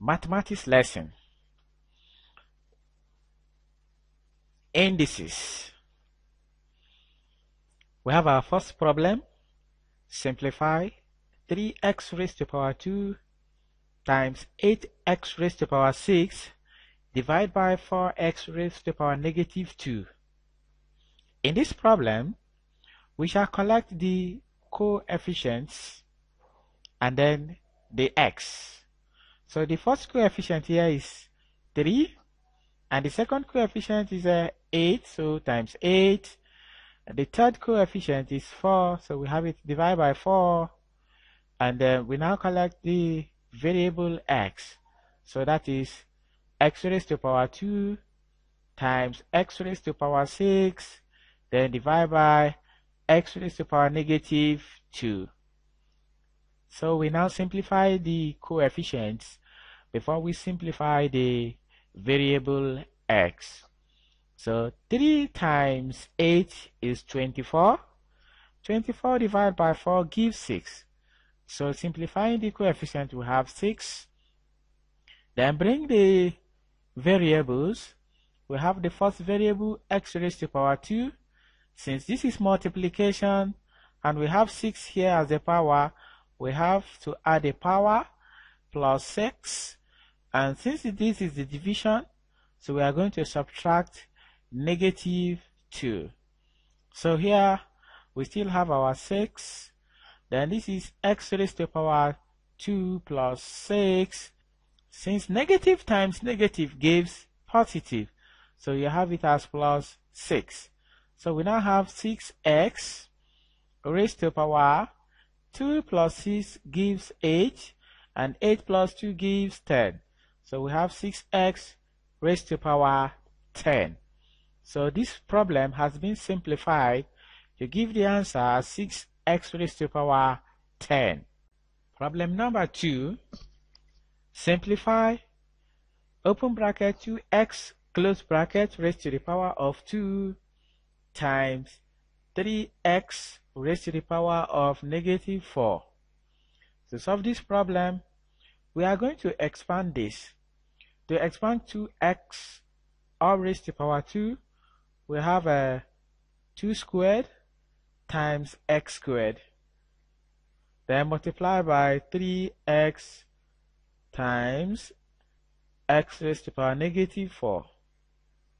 mathematics lesson. Indices. We have our first problem. Simplify 3x raised to power 2 times 8x raised to power 6 divided by 4x raised to power negative 2. In this problem, we shall collect the coefficients and then the x. So the first coefficient here is 3 and the second coefficient is uh, 8 so times 8 the third coefficient is 4 so we have it divided by 4 and then we now collect the variable x. So that is x raised to power 2 times x raised to power 6 then divide by x raised to power negative 2 so we now simplify the coefficients before we simplify the variable x. So 3 times 8 is 24. 24 divided by 4 gives 6. So simplifying the coefficient, we have 6. Then bring the variables. We have the first variable x raised to power 2. Since this is multiplication and we have 6 here as a power, we have to add a power plus 6 and since this is the division so we are going to subtract negative 2 so here we still have our 6 then this is x raised to the power 2 plus 6 since negative times negative gives positive so you have it as plus 6 so we now have 6x raised to the power 2 plus 6 gives 8 and 8 plus 2 gives 10. So we have 6x raised to power 10. So this problem has been simplified to give the answer 6x raised to power 10. Problem number 2. Simplify open bracket 2x close bracket raised to the power of 2 times 3x raised to the power of negative 4. To solve this problem, we are going to expand this. To expand 2x all raised to the power 2, we have a 2 squared times x squared. Then multiply by 3x times x raised to the power negative 4.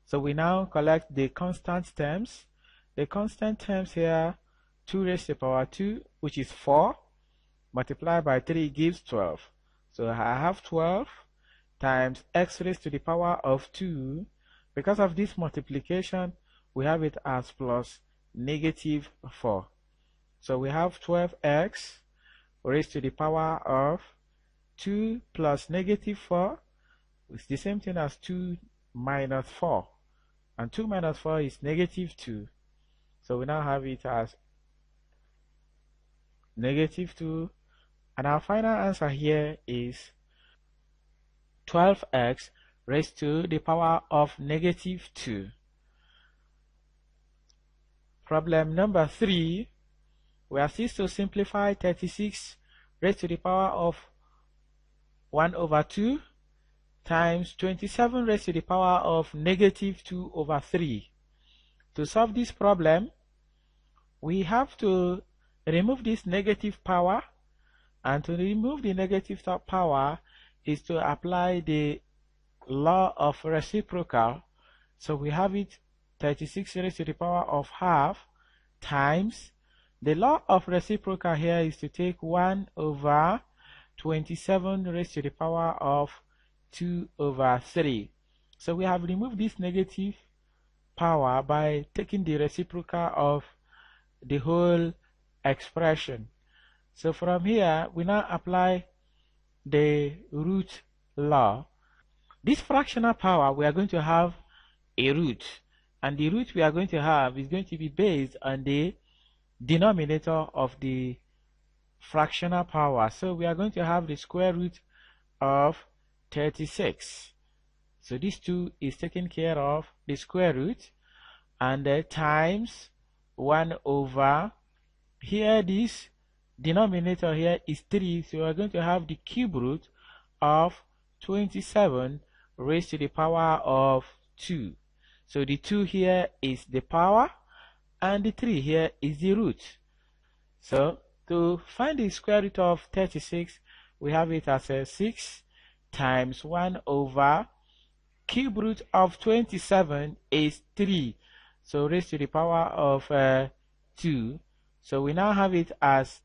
So we now collect the constant terms. The constant terms here 2 raised to the power 2, which is 4, multiplied by 3 gives 12. So I have 12 times x raised to the power of 2. Because of this multiplication, we have it as plus negative 4. So we have 12x raised to the power of 2 plus negative 4 is the same thing as 2 minus 4. And 2 minus 4 is negative 2. So we now have it as negative 2 and our final answer here is 12x raised to the power of negative 2. Problem number 3 we are asked to simplify 36 raised to the power of 1 over 2 times 27 raised to the power of negative 2 over 3. To solve this problem, we have to remove this negative power and to remove the negative power is to apply the law of reciprocal. So we have it 36 raised to the power of half times. The law of reciprocal here is to take 1 over 27 raised to the power of 2 over 3 so we have removed this negative power by taking the reciprocal of the whole expression. So from here, we now apply the root law. This fractional power, we are going to have a root. And the root we are going to have is going to be based on the denominator of the fractional power. So we are going to have the square root of 36. So this 2 is taken care of the square root and the times 1 over here this denominator here is 3 so we are going to have the cube root of 27 raised to the power of 2. So the 2 here is the power and the 3 here is the root. So to find the square root of 36, we have it as a 6 times 1 over cube root of 27 is 3. So raised to the power of uh, 2. So we now have it as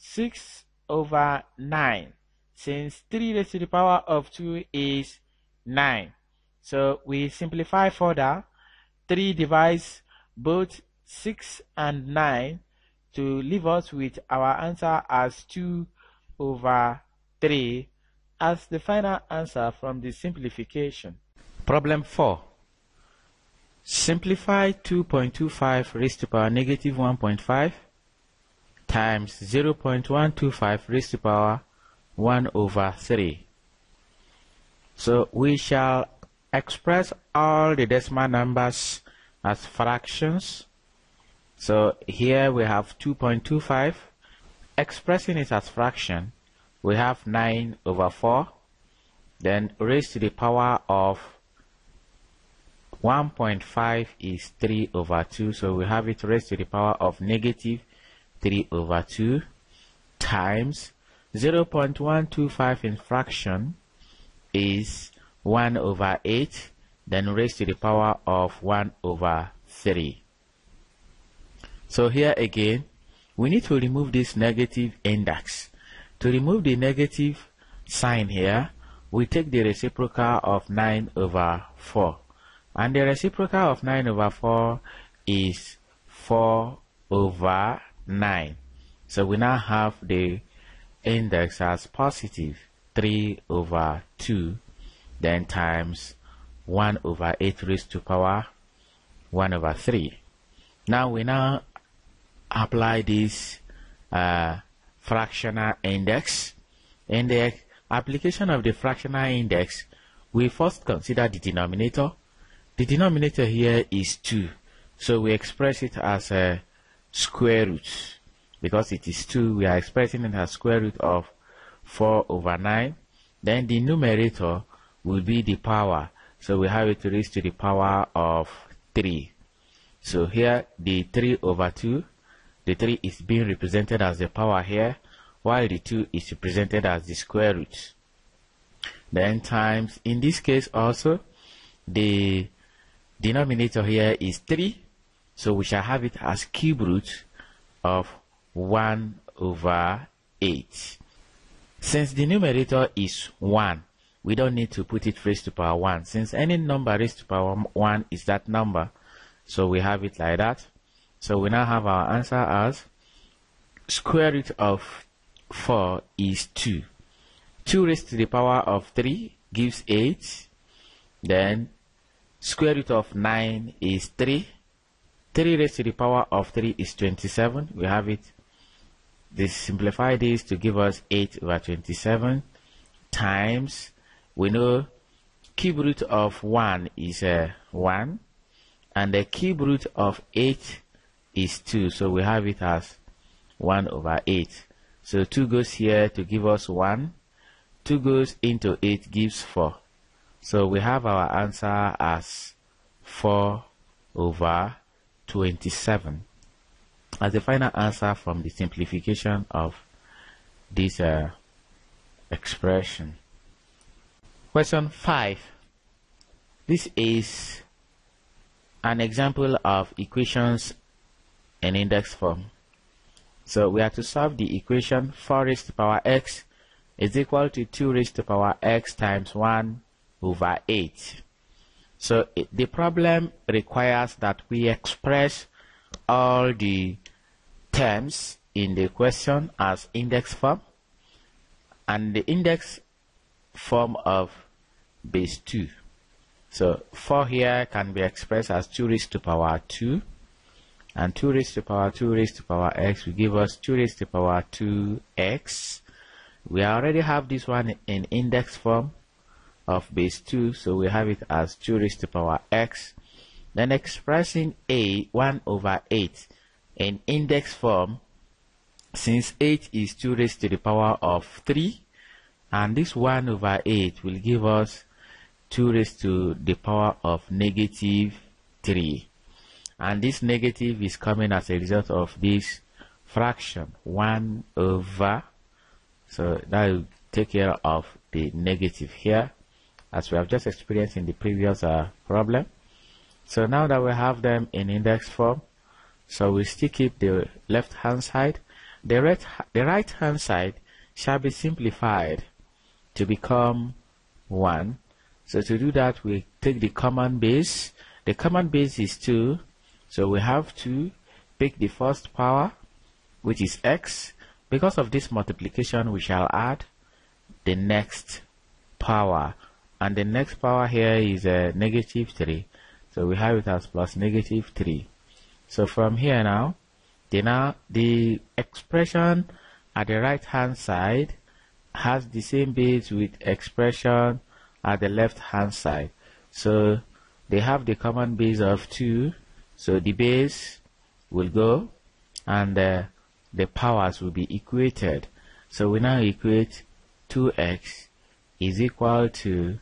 6 over 9 since 3 raised to the power of 2 is 9. So we simplify further. 3 divides both 6 and 9 to leave us with our answer as 2 over 3 as the final answer from the simplification. Problem 4. Simplify 2.25 raised to the power negative 1.5 times 0.125 raised to the power 1 over 3. So we shall express all the decimal numbers as fractions. So here we have 2.25. Expressing it as fraction, we have 9 over 4. Then raised to the power of 1.5 is 3 over 2. So we have it raised to the power of negative 3 over 2 times 0.125 in fraction is 1 over 8 then raised to the power of 1 over 3. So here again we need to remove this negative index. To remove the negative sign here we take the reciprocal of 9 over 4 and the reciprocal of 9 over 4 is 4 over 9 so we now have the index as positive 3 over 2 then times 1 over 8 raised to power 1 over 3 now we now apply this uh, fractional index. In the application of the fractional index we first consider the denominator. The denominator here is 2 so we express it as a square root because it is 2 we are expressing it as square root of 4 over 9 then the numerator will be the power. So we have it raised to the power of 3 so here the 3 over 2 the 3 is being represented as the power here while the 2 is represented as the square root. Then times in this case also the denominator here is 3 so we shall have it as cube root of 1 over 8. Since the numerator is 1, we don't need to put it raised to power 1. Since any number raised to power 1 is that number, so we have it like that. So we now have our answer as square root of 4 is 2. 2 raised to the power of 3 gives 8. Then square root of 9 is 3. 3 raised to the power of 3 is 27. We have it. This simplify this to give us 8 over 27 times. We know cube root of 1 is uh, 1 and the cube root of 8 is 2 so we have it as 1 over 8 so 2 goes here to give us 1 2 goes into 8 gives 4 so we have our answer as 4 over 27 as the final answer from the simplification of this uh, expression. Question 5. This is an example of equations in index form. So we are to solve the equation 4 raised to the power x is equal to 2 raised to the power x times 1 over 8. So it, the problem requires that we express all the terms in the question as index form and the index form of base 2. So 4 here can be expressed as 2 raised to power 2 and 2 raised to power 2 raised to power x will give us 2 raised to power 2x. We already have this one in index form of base 2 so we have it as 2 raised to the power x then expressing a 1 over 8 in index form since 8 is 2 raised to the power of 3 and this 1 over 8 will give us 2 raised to the power of negative 3 and this negative is coming as a result of this fraction 1 over so that will take care of the negative here as we have just experienced in the previous uh, problem. So now that we have them in index form so we still keep the left hand side. The right, the right hand side shall be simplified to become 1 so to do that we take the common base. The common base is 2 so we have to pick the first power which is x. Because of this multiplication we shall add the next power and the next power here is a uh, negative 3 so we have it as plus negative 3 so from here now the now the expression at the right hand side has the same base with expression at the left hand side. So they have the common base of 2 so the base will go and uh, the powers will be equated. So we now equate 2x is equal to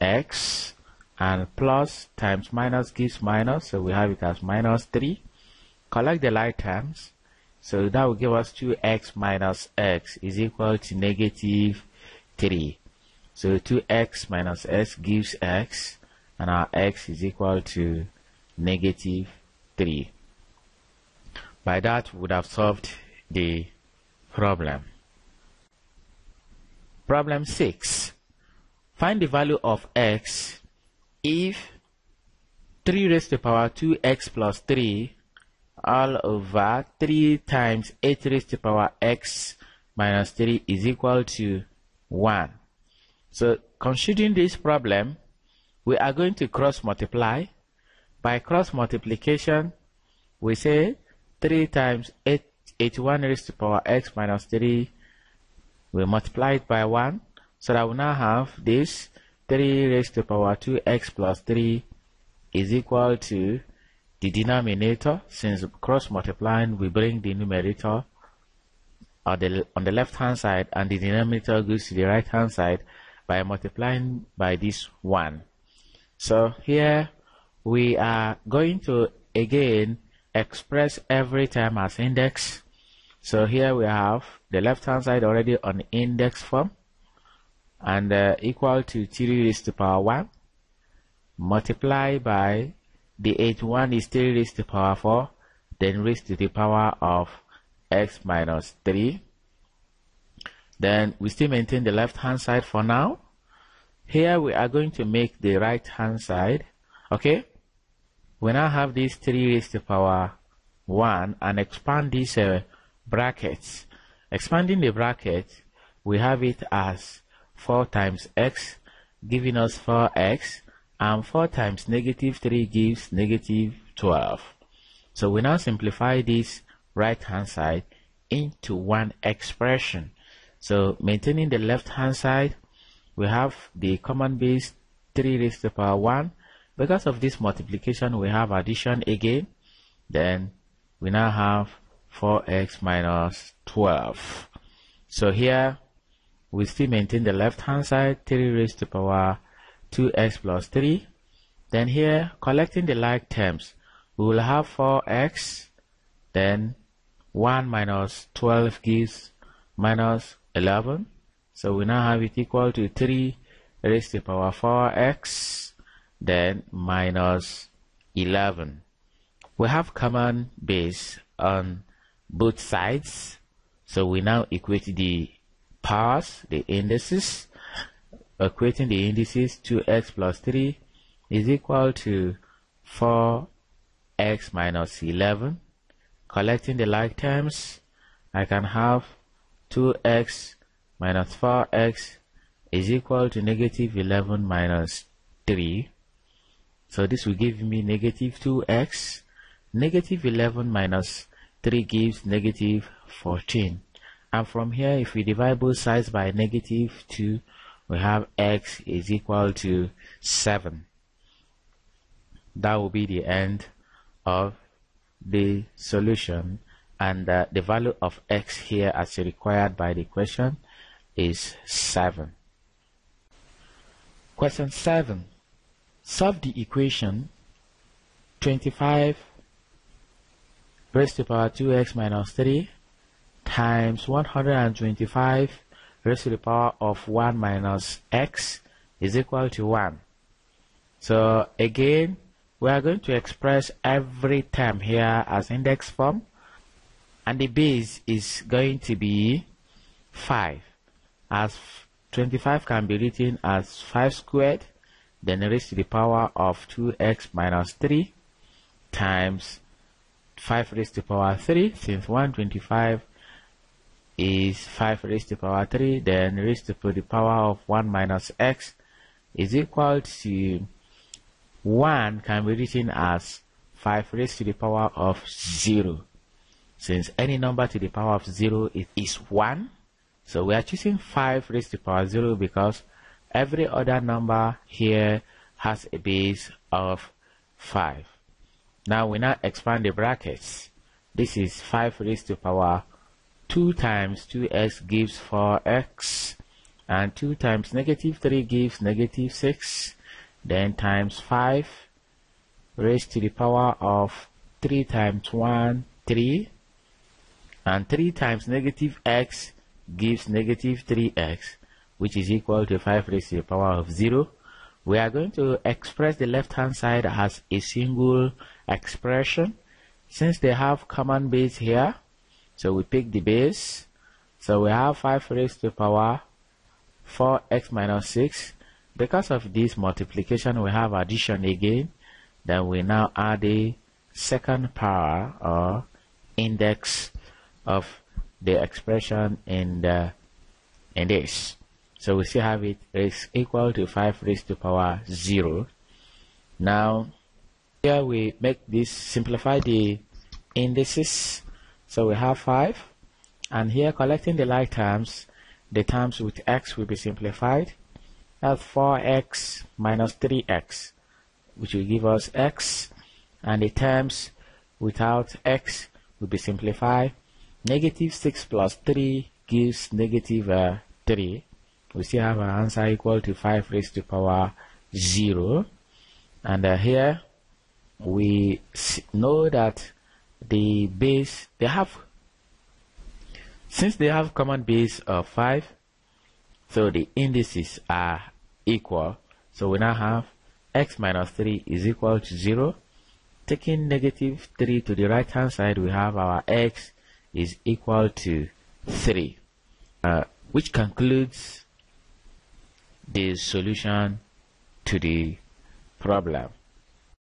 x and plus times minus gives minus so we have it as minus 3 collect the like terms. So that will give us 2x minus x is equal to negative 3 so 2x minus x gives x and our x is equal to negative 3 by that we would have solved the problem. Problem 6 Find the value of x if 3 raised to the power 2x plus 3 all over 3 times 8 raised to the power x minus 3 is equal to 1. So considering this problem, we are going to cross multiply. By cross multiplication, we say 3 times 8, 81 raised to the power x minus 3, we multiply it by 1. So that will now have this 3 raised to the power 2x plus 3 is equal to the denominator. Since cross multiplying, we bring the numerator on the, on the left hand side and the denominator goes to the right hand side by multiplying by this 1. So here we are going to again express every term as index. So here we have the left hand side already on index form and uh, equal to 3 raised to power 1 multiply by the 81 is 3 raised to power 4 then raised to the power of x minus 3 then we still maintain the left hand side for now. Here we are going to make the right hand side okay? We now have this 3 raised to power 1 and expand these uh, brackets. Expanding the bracket we have it as 4 times x giving us 4x and 4 times negative 3 gives negative 12. So we now simplify this right hand side into one expression. So maintaining the left hand side, we have the common base 3 raised to the power 1. Because of this multiplication, we have addition again. Then we now have 4x minus 12. So here we still maintain the left hand side 3 raised to the power 2x plus 3 then here collecting the like terms we will have 4x then 1 minus 12 gives minus 11 so we now have it equal to 3 raised to the power 4x then minus 11 we have common base on both sides. So we now equate the powers, the indices, equating the indices 2x plus 3 is equal to 4x minus 11. Collecting the like terms, I can have 2x minus 4x is equal to negative 11 minus 3. So this will give me negative 2x. Negative 11 minus 3 gives negative 14 and from here if we divide both sides by negative 2 we have x is equal to 7 that will be the end of the solution and uh, the value of x here as required by the question is 7. Question 7. Solve the equation 25 raised to the power 2x minus 3 times 125 raised to the power of 1 minus x is equal to 1. So again, we are going to express every term here as index form and the base is going to be 5 as 25 can be written as 5 squared then raised to the power of 2x minus 3 times 5 raised to the power 3 since 125 is 5 raised to the power 3 then raised to the power of 1 minus x is equal to 1 can be written as 5 raised to the power of 0 since any number to the power of 0 is, is 1 so we are choosing 5 raised to the power 0 because every other number here has a base of 5. Now we now expand the brackets. This is 5 raised to the power 2 times 2x gives 4x and 2 times negative 3 gives negative 6 then times 5 raised to the power of 3 times 1 3 and 3 times negative x gives negative 3x which is equal to 5 raised to the power of 0 we are going to express the left hand side as a single expression. Since they have common base here so we pick the base so we have 5 raised to the power 4x minus 6 because of this multiplication we have addition again then we now add a second power or index of the expression in the in this. So we still have it is equal to 5 raised to the power 0. Now here we make this simplify the indices. So we have 5 and here collecting the like terms the terms with x will be simplified as 4x minus 3x which will give us x and the terms without x will be simplified Negative 6 plus 3 gives negative, uh, 3. We still have an answer equal to 5 raised to power 0. And uh, here we know that the base, they have, since they have common base of 5, so the indices are equal. So we now have x minus 3 is equal to 0. Taking negative 3 to the right hand side, we have our x is equal to 3 uh, which concludes the solution to the problem